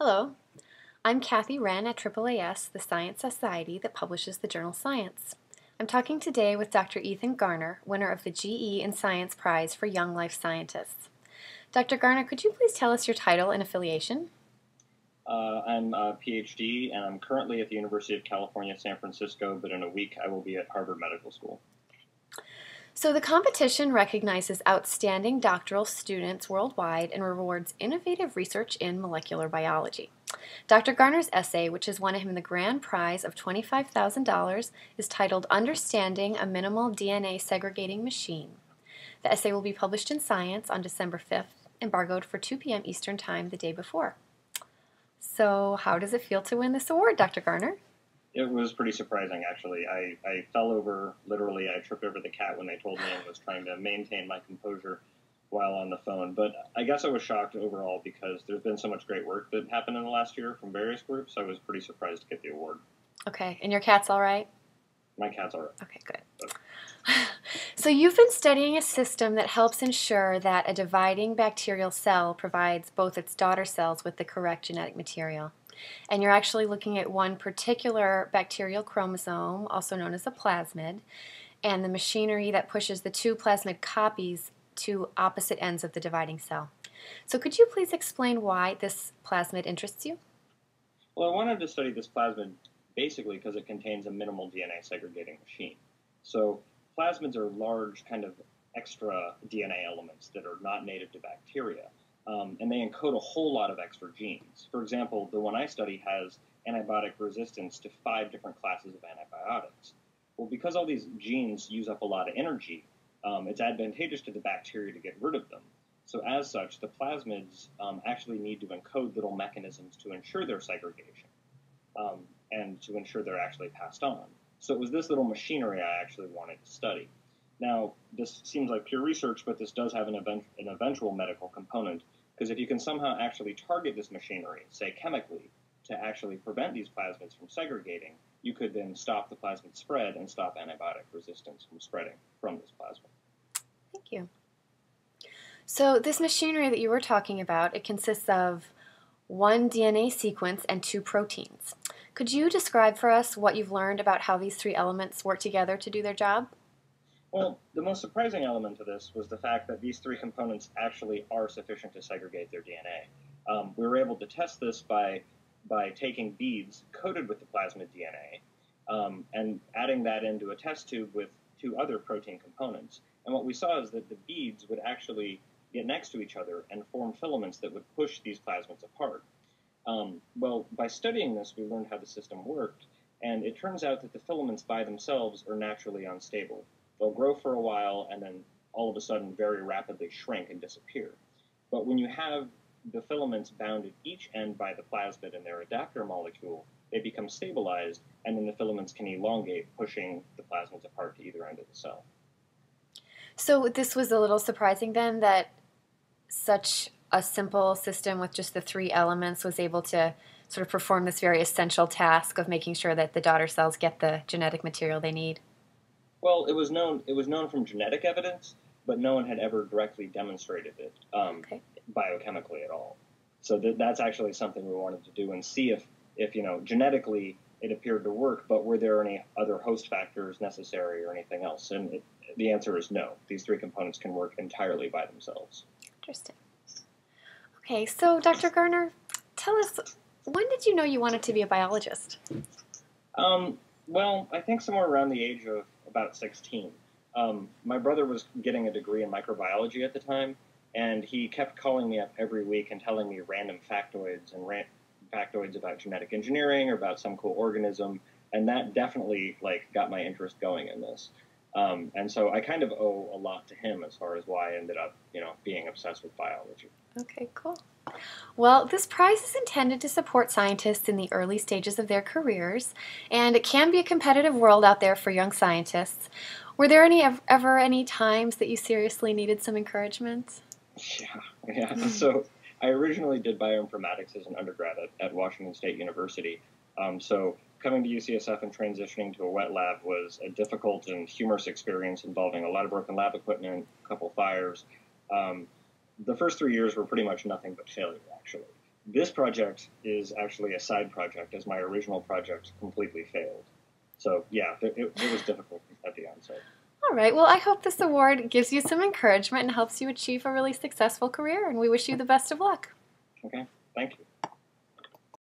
Hello, I'm Kathy Wren at AAAS, the science society that publishes the journal Science. I'm talking today with Dr. Ethan Garner, winner of the GE & Science Prize for Young Life Scientists. Dr. Garner, could you please tell us your title and affiliation? Uh, I'm a PhD, and I'm currently at the University of California, San Francisco, but in a week I will be at Harvard Medical School. So, the competition recognizes outstanding doctoral students worldwide and rewards innovative research in molecular biology. Dr. Garner's essay, which has won him the grand prize of $25,000, is titled Understanding a Minimal DNA Segregating Machine. The essay will be published in Science on December 5th, embargoed for 2 p.m. Eastern Time the day before. So, how does it feel to win this award, Dr. Garner? It was pretty surprising, actually. I, I fell over, literally, I tripped over the cat when they told me and was trying to maintain my composure while on the phone. But I guess I was shocked overall because there's been so much great work that happened in the last year from various groups. I was pretty surprised to get the award. Okay, and your cat's all right? My cat's all right. Okay, good. So you've been studying a system that helps ensure that a dividing bacterial cell provides both its daughter cells with the correct genetic material. And you're actually looking at one particular bacterial chromosome, also known as a plasmid, and the machinery that pushes the two plasmid copies to opposite ends of the dividing cell. So could you please explain why this plasmid interests you? Well, I wanted to study this plasmid basically because it contains a minimal DNA segregating machine. So plasmids are large kind of extra DNA elements that are not native to bacteria um, and they encode a whole lot of extra genes. For example, the one I study has antibiotic resistance to five different classes of antibiotics. Well, because all these genes use up a lot of energy, um, it's advantageous to the bacteria to get rid of them. So, as such, the plasmids um, actually need to encode little mechanisms to ensure their segregation um, and to ensure they're actually passed on. So, it was this little machinery I actually wanted to study. Now, this seems like pure research, but this does have an, event, an eventual medical component because if you can somehow actually target this machinery, say chemically, to actually prevent these plasmids from segregating, you could then stop the plasmid spread and stop antibiotic resistance from spreading from this plasmid. Thank you. So this machinery that you were talking about, it consists of one DNA sequence and two proteins. Could you describe for us what you've learned about how these three elements work together to do their job? Well, the most surprising element to this was the fact that these three components actually are sufficient to segregate their DNA. Um, we were able to test this by by taking beads coated with the plasmid DNA um, and adding that into a test tube with two other protein components. And what we saw is that the beads would actually get next to each other and form filaments that would push these plasmids apart. Um, well, by studying this, we learned how the system worked, and it turns out that the filaments by themselves are naturally unstable. They'll grow for a while and then all of a sudden very rapidly shrink and disappear. But when you have the filaments bound at each end by the plasmid and their adaptor molecule, they become stabilized, and then the filaments can elongate, pushing the plasmids apart to either end of the cell. So this was a little surprising then that such a simple system with just the three elements was able to sort of perform this very essential task of making sure that the daughter cells get the genetic material they need. Well, it was known. It was known from genetic evidence, but no one had ever directly demonstrated it um, okay. biochemically at all. So th- that's actually something we wanted to do and see if, if you know, genetically it appeared to work, but were there any other host factors necessary or anything else? And it, the answer is no. These three components can work entirely by themselves. Interesting. Okay, so Dr. Garner, tell us when did you know you wanted to be a biologist? Um, well, I think somewhere around the age of about 16. Um, my brother was getting a degree in microbiology at the time, and he kept calling me up every week and telling me random factoids and ran- factoids about genetic engineering or about some cool organism, and that definitely like got my interest going in this. Um, and so I kind of owe a lot to him as far as why I ended up, you know, being obsessed with biology. Okay, cool. Well, this prize is intended to support scientists in the early stages of their careers, and it can be a competitive world out there for young scientists. Were there any ever any times that you seriously needed some encouragement? Yeah, yeah. so I originally did bioinformatics as an undergrad at, at Washington State University. Um, so coming to UCSF and transitioning to a wet lab was a difficult and humorous experience involving a lot of broken lab equipment, a couple fires. Um, the first three years were pretty much nothing but failure, actually. This project is actually a side project, as my original project completely failed. So yeah, it, it was difficult at the onset. All right. Well, I hope this award gives you some encouragement and helps you achieve a really successful career, and we wish you the best of luck. Okay. Thank you.